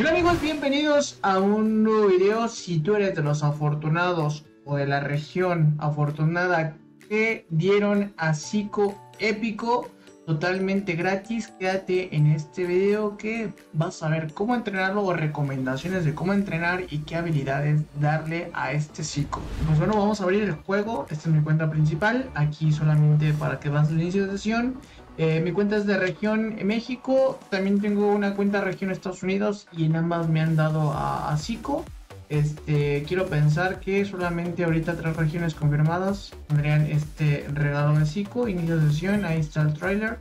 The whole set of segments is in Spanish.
Hola amigos, bienvenidos a un nuevo video. Si tú eres de los afortunados o de la región afortunada que dieron a Zico épico totalmente gratis, quédate en este video que vas a ver cómo entrenarlo o recomendaciones de cómo entrenar y qué habilidades darle a este Zico. Pues bueno, vamos a abrir el juego. Esta es mi cuenta principal. Aquí solamente para que vas al inicio de sesión eh, mi cuenta es de región México, también tengo una cuenta región Estados Unidos y en ambas me han dado a, a Este, quiero pensar que solamente ahorita tres regiones confirmadas tendrían este regalo de Zico, inicio de sesión, ahí está el trailer.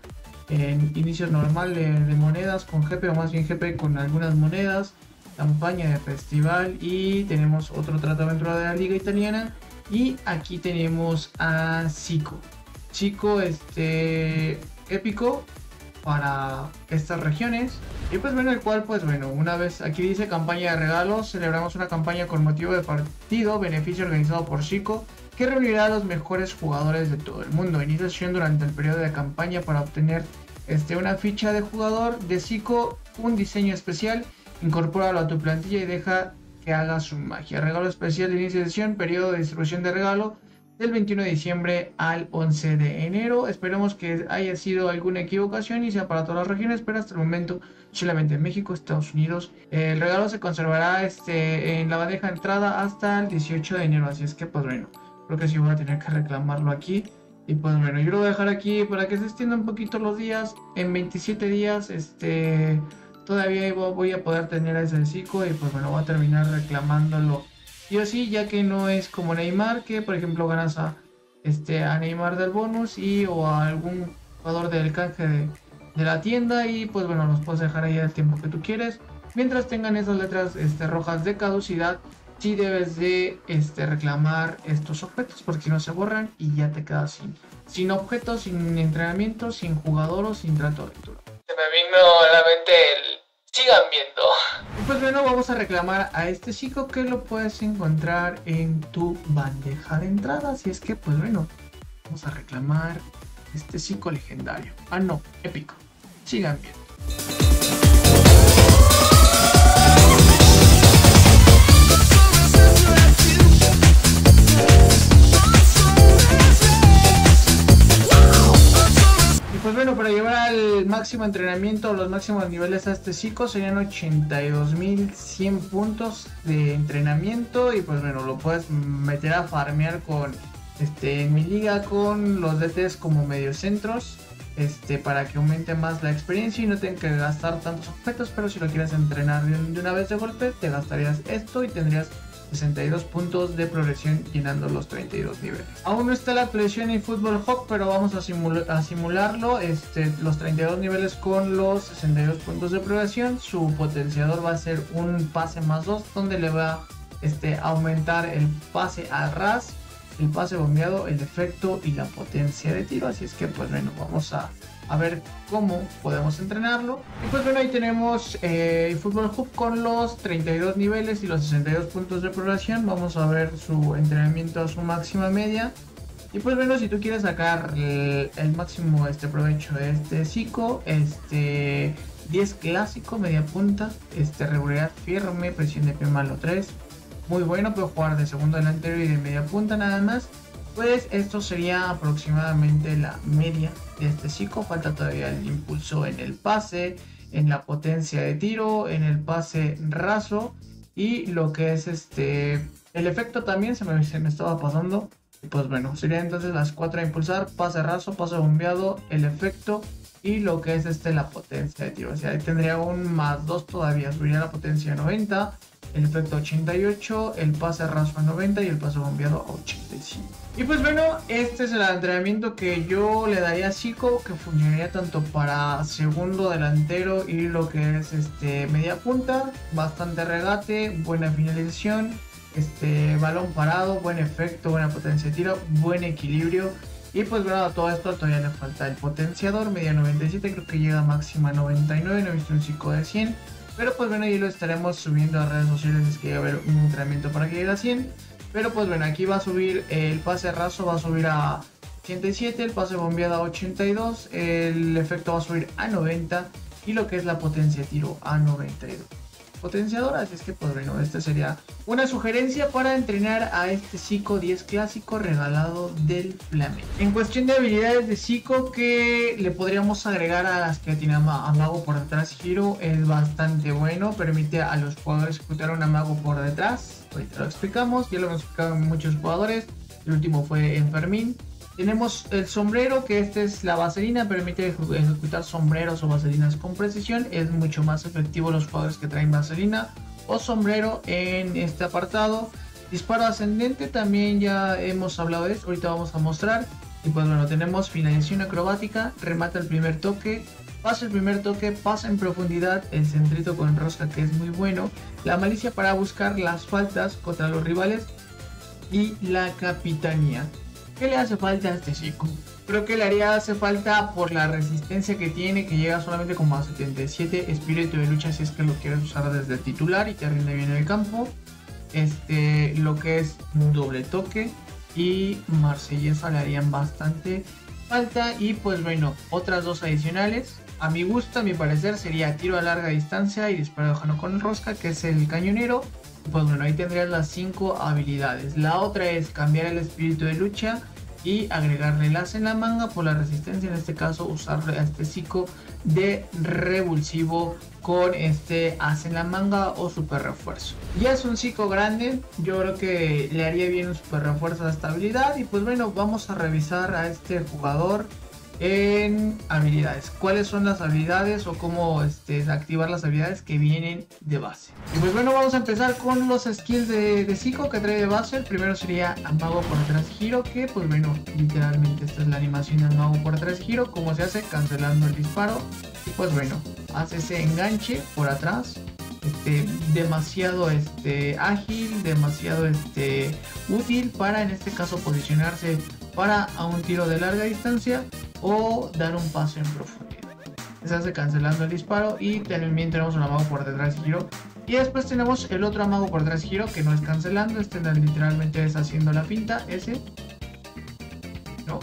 En inicio normal de, monedas con GP o más bien GP con algunas monedas, campaña de festival y tenemos otro trato dentro de la liga italiana. Y aquí tenemos a Zico. Chico, este épico para estas regiones. Y pues bueno, el cual pues bueno, una vez aquí dice campaña de regalos, celebramos una campaña con motivo de partido, beneficio organizado por Chico, que reunirá a los mejores jugadores de todo el mundo. Inicia durante el periodo de campaña para obtener este, una ficha de jugador de Zico, un diseño especial, incorpóralo a tu plantilla y deja que haga su magia. Regalo especial de sesión, periodo de distribución de regalo, del 21 de diciembre al 11 de enero. Esperemos que haya sido alguna equivocación y sea para todas las regiones, pero hasta el momento solamente en México, Estados Unidos. El regalo se conservará este, en la bandeja de entrada hasta el 18 de enero, así es que pues bueno, creo que sí voy a tener que reclamarlo aquí. Y pues bueno, yo lo voy a dejar aquí para que se extienda un poquito los días. En 27 días, este, todavía voy a poder tener ese ciclo y pues bueno, voy a terminar reclamándolo y así, ya que no es como Neymar, que por ejemplo ganas a, este, a Neymar del bonus y o a algún jugador del canje de, la tienda y pues bueno, los puedes dejar ahí el tiempo que tú quieres. Mientras tengan esas letras este, rojas de caducidad, sí debes de este, reclamar estos objetos porque si no se borran y ya te quedas sin, sin objetos, sin entrenamiento, sin jugador o sin trato de aventura. Se me vino a la mente el sigan viendo. Pues bueno, vamos a reclamar a este chico que lo puedes encontrar en tu bandeja de entrada. Así es que, pues bueno, vamos a reclamar este chico legendario. Ah, no, épico. Sigan viendo. Máximo entrenamiento, los máximos niveles a este ciclo serían 82.100 puntos de entrenamiento y pues bueno, lo puedes meter a farmear con este en mi liga con los DTs como mediocentros este para que aumente más la experiencia y no tengan que gastar tantos objetos, pero si lo quieres entrenar de una vez de golpe, te gastarías esto y tendrías 62 puntos de progresión llenando los 32 niveles. Aún no está la actualización en Football Hawk, pero vamos a, simularlo. Este, los 32 niveles con los 62 puntos de progresión. Su potenciador va a ser un pase más 2, donde le va a este, aumentar el pase al ras, el pase bombeado, el efecto y la potencia de tiro. Así es que, pues bueno, vamos a a ver cómo podemos entrenarlo. Y pues bueno, ahí tenemos eh, Fútbol Hub con los 32 niveles y los 62 puntos de progresión. Vamos a ver su entrenamiento a su máxima media. Y pues bueno, si tú quieres sacar el, máximo este provecho de este psico, este 10 clásico, media punta, este regularidad firme, presión de pie malo 3. Muy bueno, puedo jugar de segundo delantero y de media punta nada más. Pues esto sería aproximadamente la media de este ciclo. Falta todavía el impulso en el pase, en la potencia de tiro, en el pase raso y lo que es este el efecto también se me, se me estaba pasando. Pues bueno, sería entonces las cuatro a impulsar, pase raso, pase bombeado, el efecto y lo que es este la potencia de tiro. O sea, ahí tendría un más 2 todavía, subiría la potencia a 90 el efecto 88, el pase raso a 90 y el pase bombeado a 85. Y pues bueno, este es el entrenamiento que yo le daría a Zico, que funcionaría tanto para segundo delantero y lo que es este media punta, bastante regate, buena finalización, este balón parado, buen efecto, buena potencia de tiro, buen equilibrio. Y pues bueno, a todo esto todavía le falta el potenciador, media 97, creo que llega a máxima 99, no he visto un Zico de 100. Pero pues bueno, ahí lo estaremos subiendo a redes sociales. Es que va a haber un entrenamiento para que llegue a 100. Pero pues bueno, aquí va a subir el pase raso, va a subir a 87, el pase bombeado a 82, el efecto va a subir a 90 y lo que es la potencia de tiro a 92. Potenciador. Así es que, pues bueno, esta sería una sugerencia para entrenar a este Psico 10 clásico regalado del Flamengo. En cuestión de habilidades de Psico que le podríamos agregar a las que tiene a Mago por detrás Giro es bastante bueno. Permite a los jugadores ejecutar un Mago por detrás. Ahorita lo explicamos, ya lo hemos explicado en muchos jugadores. El último fue en Fermín. Tenemos el sombrero, que este es la vaselina, permite ejecutar sombreros o vaselinas con precisión. Es mucho más efectivo los jugadores que traen vaselina o sombrero en este apartado. Disparo ascendente, también ya hemos hablado de esto, ahorita vamos a mostrar. Y pues bueno, tenemos finalización acrobática, remata el primer toque, pasa el primer toque, pasa en profundidad, el centrito con rosca que es muy bueno, la malicia para buscar las faltas contra los rivales y la capitanía. ¿Qué le hace falta a este chico? Creo que le haría hace falta por la resistencia que tiene, que llega solamente como a 77 espíritu de lucha si es que lo quieres usar desde titular y te rinde bien en el campo. Este, lo que es un doble toque y marsellesa le harían bastante falta. Y pues bueno, otras dos adicionales. A mi gusto, a mi parecer, sería tiro a larga distancia y disparo de con rosca, que es el cañonero pues bueno, ahí tendrías las 5 habilidades. La otra es cambiar el espíritu de lucha y agregarle el as en la manga por la resistencia. En este caso, usar este psico de revulsivo con este as en la manga o super refuerzo. Ya es un psico grande, yo creo que le haría bien un super refuerzo a esta habilidad. Y pues bueno, vamos a revisar a este jugador en habilidades. ¿Cuáles son las habilidades o cómo este, activar las habilidades que vienen de base? Y pues bueno, vamos a empezar con los skills de, de que trae de base. El primero sería Amago por atrás giro, que pues bueno, literalmente esta es la animación de Amago por atrás giro. Como se hace? Cancelando el disparo. Y pues bueno, hace ese enganche por atrás. Este, demasiado este, ágil, demasiado útil para en este caso posicionarse para a un tiro de larga distancia o dar un paso en profundidad. Se hace cancelando el disparo y también tenemos un amago por detrás y giro. Y después tenemos el otro amago por detrás y giro que no es cancelando, este literalmente es haciendo la pinta, ese. No,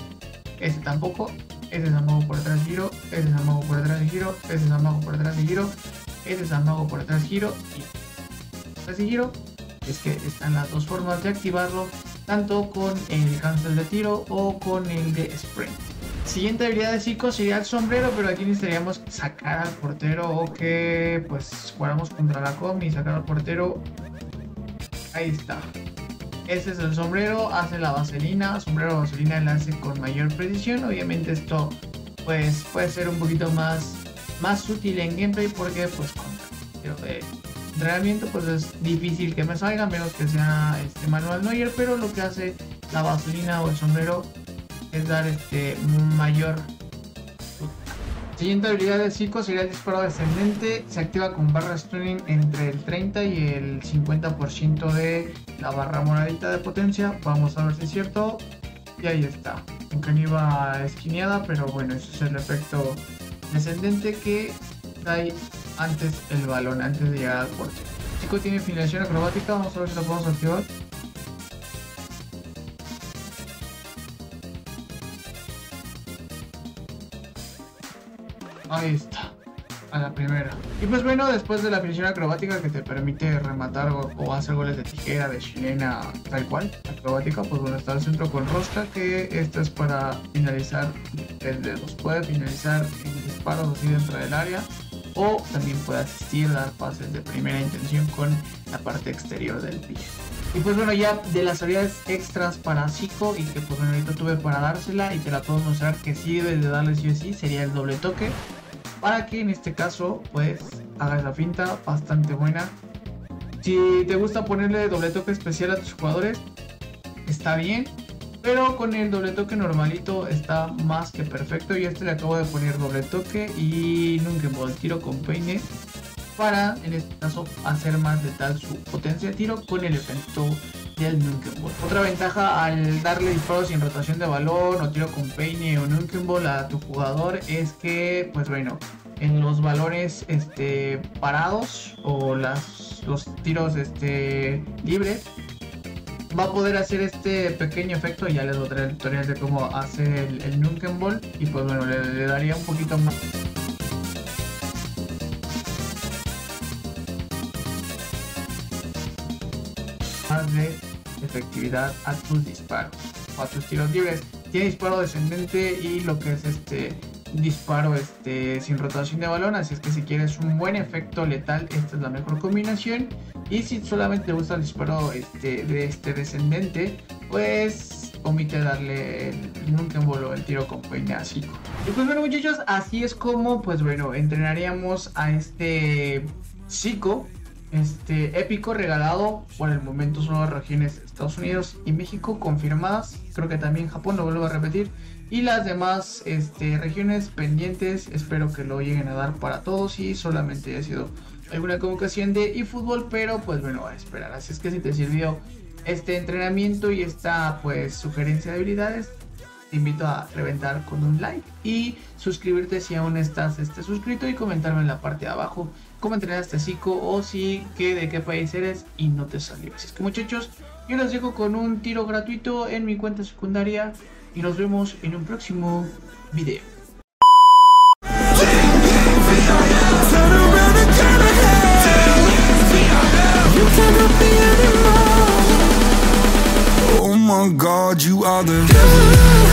ese tampoco. Ese es amago por detrás giro, ese es amago por detrás y giro, ese es amago por detrás y giro, ese es amago por detrás giro y detrás giro. Es que están las dos formas de activarlo, tanto con el cancel de tiro o con el de sprint. Siguiente habilidad de Zico sería el sombrero, pero aquí necesitaríamos sacar al portero o que pues jugáramos contra la com y sacar al portero. Ahí está. Este es el sombrero, hace la vaselina, sombrero vaselina enlace con mayor precisión. Obviamente esto pues puede ser un poquito más, más útil en gameplay porque pues con de entrenamiento pues es difícil que me salga menos que sea este manual Neuer, pero lo que hace la vaselina o el sombrero es dar este mayor Siguiente habilidad de Zico sería el disparo descendente. Se activa con barra stunning entre el 30 y el 50% de la barra moradita de potencia. Vamos a ver si es cierto. Y ahí está. Aunque no iba esquineada, pero bueno, ese es el efecto descendente que da antes el balón, antes de llegar al porte. Zico tiene finalización acrobática. Vamos a ver si lo podemos activar. Ahí está. A la primera. Y pues bueno, después de la finishing acrobática que te permite rematar o, hacer goles de tijera, de chilena, tal cual, acrobática, pues bueno, está el centro con rosca, que esta es para finalizar el dedos. Puede finalizar en disparos así dentro del área o también puede asistir, dar pases de primera intención con la parte exterior del pie. Y pues bueno, ya de las habilidades extras para Zico y que pues bueno, tuve para dársela y te la puedo mostrar que sí debes de darle sí o sí, sería el doble toque. Para que en este caso pues hagas la finta bastante buena. Si te gusta ponerle doble toque especial a tus jugadores, está bien. Pero con el doble toque normalito está más que perfecto. Y este le acabo de poner doble toque y nunca me tiro con peine para, en este caso, hacer más letal su potencia de tiro con el efecto del Ball. Otra ventaja al darle disparos sin rotación de balón o tiro con peine o Ball a tu jugador es que, pues bueno, en los balones este, parados o las, los tiros este, libres va a poder hacer este pequeño efecto. Ya les traer el tutorial de cómo hacer el, el Ball y pues bueno, le daría un poquito más. De efectividad a tus disparos o a tus tiros libres. Tiene disparo descendente y lo que es este disparo este, sin rotación de balón. Así es que si quieres un buen efecto letal, esta es la mejor combinación. Y si solamente te gusta el disparo este, de este descendente, pues omite darle en el tiro con peine a Y pues bueno muchachos, así es como pues bueno, entrenaríamos a este Zico este épico regalado por el momento son las regiones Estados Unidos y México confirmadas. Creo que también Japón, lo vuelvo a repetir. Y las demás este, regiones pendientes, espero que lo lleguen a dar para todos y solamente haya sido alguna convocación de eFootball, pero pues bueno, a esperar. Así es que si te sirvió este entrenamiento y esta pues sugerencia de habilidades, te invito a reventar con un like y suscribirte si aún estás este, suscrito y comentarme en la parte de abajo cómo entrenaste a Zico o si qué de qué país eres y no te salió. Así que muchachos, yo los dejo con un tiro gratuito en mi cuenta secundaria y nos vemos en un próximo video. Oh God, you are the